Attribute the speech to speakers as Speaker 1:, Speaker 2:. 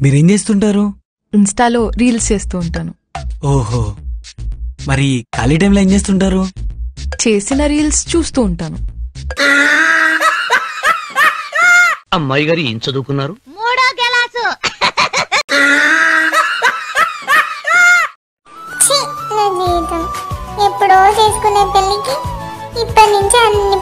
Speaker 1: మీరేం చేస్తుంటారు?
Speaker 2: ఇన్స్టాలో రీల్స్ చేస్తూ ఉంటాను.
Speaker 1: ఓహో. మరి ఖాళీ టైంలో ఏం చేస్తుంటారు?
Speaker 2: చేసిన రీల్స్ చూస్తూ ఉంటాను.
Speaker 3: అమ్మాయి గారు ఏం చదువుకున్నారు?
Speaker 4: మూడో గెలాసు
Speaker 5: ఎప్పుడో చేసుకునే పెళ్ళికి ఇప్పటి నుంచి అన్ని